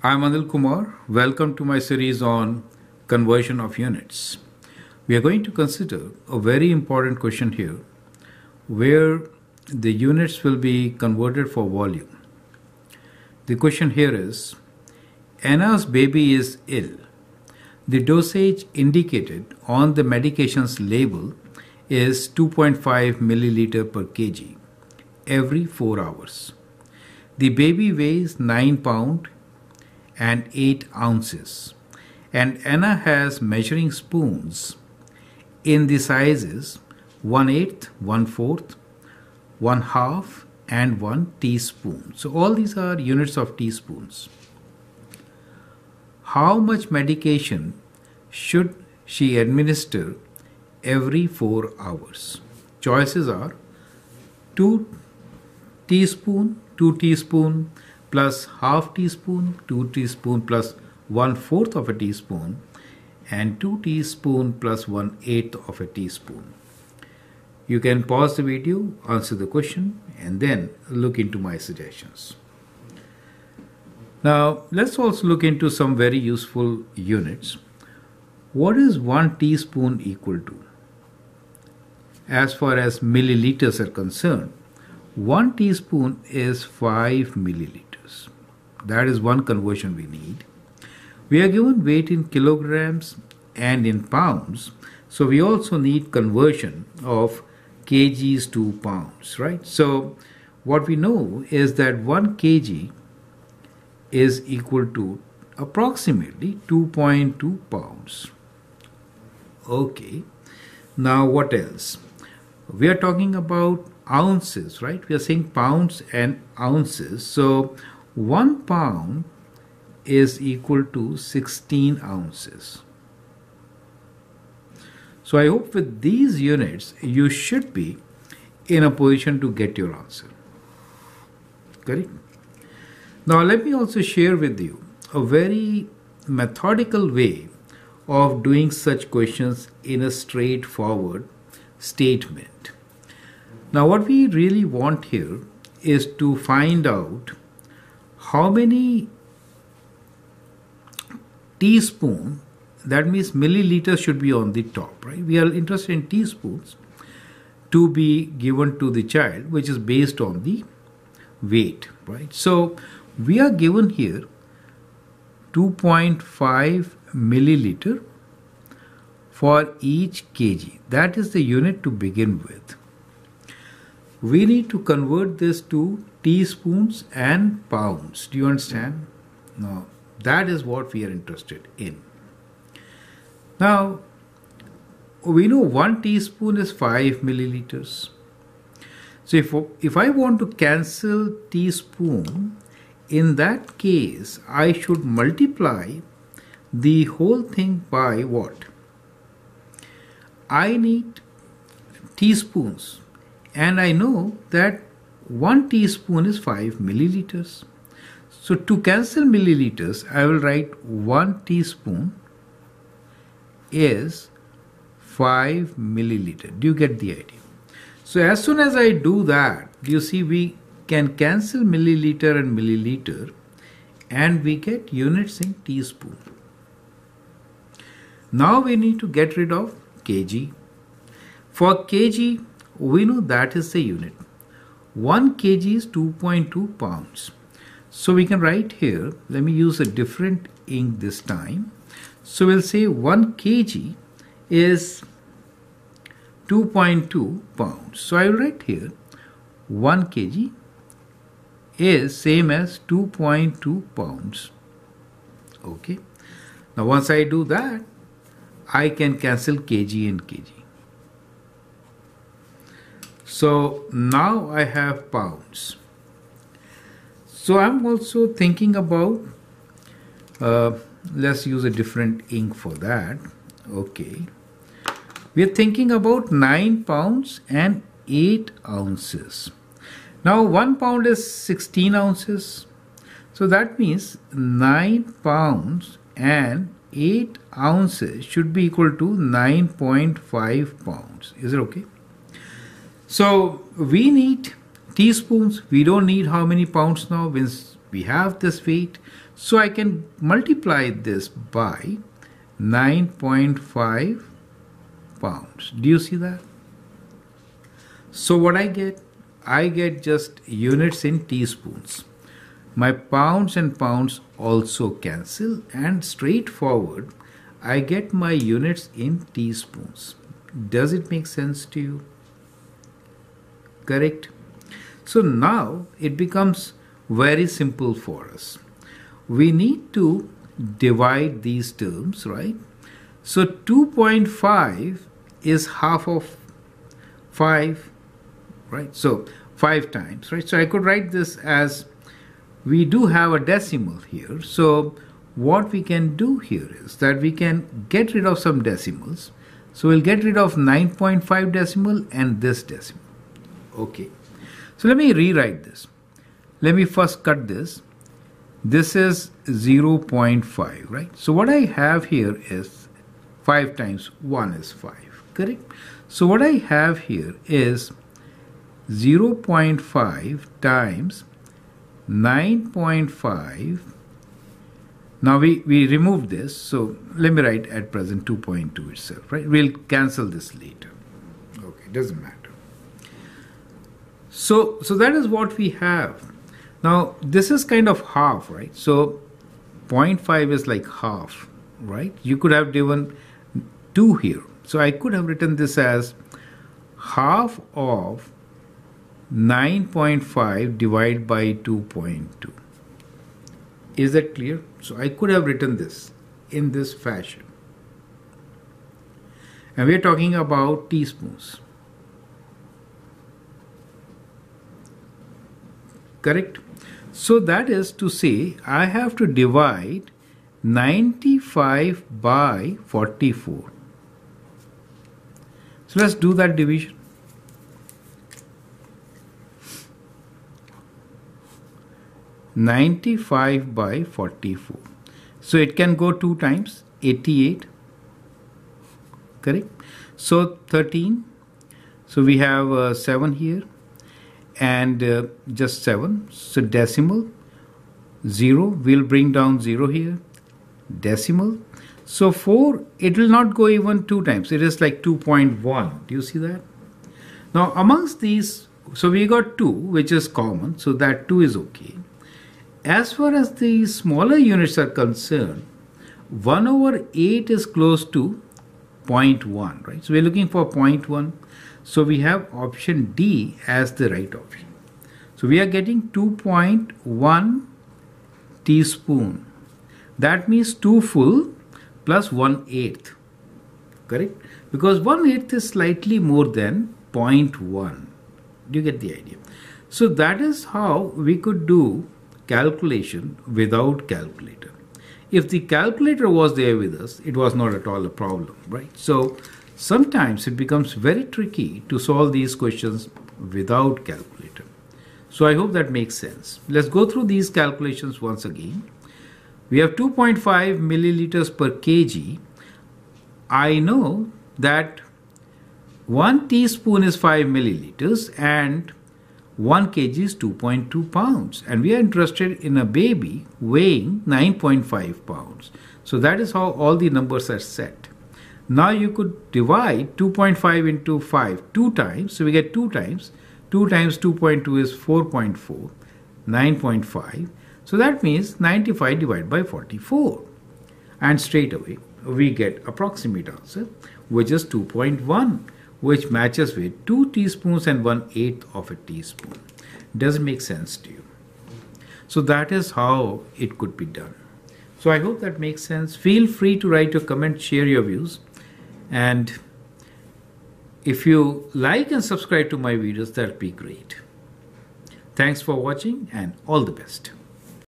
I'm Anil Kumar. Welcome to my series on conversion of units. We are going to consider a very important question here where the units will be converted for volume. The question here is Ana's baby is ill. The dosage indicated on the medication's label is 2.5 milliliter per kg every 4 hours. The baby weighs 9 pound and 8 ounces and Ana has measuring spoons in the sizes 1 eighth, 1 fourth, 1 half and 1 teaspoon. So all these are units of teaspoons. How much medication should she administer every 4 hours? Choices are 2 teaspoon, 2 teaspoon plus half teaspoon, 2 teaspoon plus 1 fourth of a teaspoon and 2 teaspoon plus 1 eighth of a teaspoon. You can pause the video, answer the question and then look into my suggestions. Now let's also look into some very useful units. What is 1 teaspoon equal to? As far as milliliters are concerned, 1 teaspoon is 5 milliliters. That is one conversion we need. We are given weight in kilograms and in pounds, so we also need conversion of kgs to pounds, right? So what we know is that 1 kg is equal to approximately 2.2 pounds. Okay, now what else? We are talking about ounces, right? We are saying pounds and ounces. So 1 pound is equal to 16 ounces. So I hope with these units you should be in a position to get your answer. Correct? Now let me also share with you a very methodical way of doing such questions in a straightforward statement. Now what we really want here is to find out how many teaspoon that means milliliters should be on the top right? We are interested in teaspoons to be given to the child which is based on the weight right? So we are given here 2.5 milliliter for each kg. That is the unit to begin with. We need to convert this to teaspoons and pounds do you understand Now, that is what we are interested in. Now, we know one teaspoon is 5 milliliters. So if, if I want to cancel teaspoon, in that case, I should multiply the whole thing by what? I need teaspoons and I know that one teaspoon is 5 milliliters. So to cancel milliliters, I will write 1 teaspoon is 5 milliliter. Do you get the idea? So as soon as I do that, you see we can cancel milliliter and milliliter and we get units in teaspoon. Now we need to get rid of kg. For kg, we know that is the unit. 1 kg is 2.2 pounds. So we can write here, let me use a different ink this time. So we'll say 1 kg is 2.2 pounds. So I will write here 1 kg is same as 2.2 pounds. Okay. Now once I do that, I can cancel kg and kg. So now I have pounds. So I'm also thinking about, uh, let's use a different ink for that. Okay. We're thinking about 9 pounds and 8 ounces. Now 1 pound is 16 ounces. So that means 9 pounds and 8 ounces should be equal to 9.5 pounds. Is it okay? So we need teaspoons we don't need how many pounds now since we have this weight. So I can multiply this by 9.5 pounds. Do you see that? So what I get? I get just units in teaspoons. My pounds and pounds also cancel and straightforward I get my units in teaspoons. Does it make sense to you? Correct? So now it becomes very simple for us. We need to divide these terms, right? So 2.5 is half of 5, right? So 5 times, right? So I could write this as we do have a decimal here. So what we can do here is that we can get rid of some decimals. So we'll get rid of 9.5 decimal and this decimal. Okay. So let me rewrite this. Let me first cut this. This is 0.5, right? So what I have here is 5 times 1 is 5, correct? So what I have here is 0.5 times 9.5 now we, we remove this, so let me write at present 2.2 itself, right? We'll cancel this later. Okay, doesn't matter. So, so that is what we have. Now this is kind of half, right? So 0.5 is like half, right? You could have given 2 here. So I could have written this as half of 9.5 divided by 2.2. Is that clear? So I could have written this in this fashion. And we are talking about teaspoons. Correct? So that is to say, I have to divide 95 by 44. So let's do that division. 95 by 44. So it can go two times 88 correct. So 13. So we have uh, 7 here and uh, just 7. So decimal 0 will bring down 0 here decimal. So 4 it will not go even two times. It is like 2.1. Do you see that? Now amongst these so we got 2 which is common so that 2 is okay as far as the smaller units are concerned, 1 over 8 is close to 0.1, right? So we're looking for 0.1. So we have option D as the right option. So we are getting 2.1 teaspoon. That means 2 full plus 1 eighth, correct? Because 1 eighth is slightly more than 0.1. Do you get the idea? So that is how we could do calculation without calculator. If the calculator was there with us, it was not at all a problem, right? So sometimes it becomes very tricky to solve these questions without calculator. So I hope that makes sense. Let's go through these calculations once again. We have 2.5 milliliters per kg. I know that 1 teaspoon is 5 milliliters and 1 kg is 2.2 pounds and we are interested in a baby weighing 9.5 pounds. So that is how all the numbers are set. Now you could divide 2.5 into 5 two times. So we get 2 times. 2 times 2.2 is 4.4, 9.5. So that means 95 divided by 44. And straight away we get approximate answer which is 2.1 which matches with 2 teaspoons and 1 eighth of a teaspoon. Does it make sense to you? So that is how it could be done. So I hope that makes sense. Feel free to write your comment, share your views. And if you like and subscribe to my videos, that'll be great. Thanks for watching and all the best.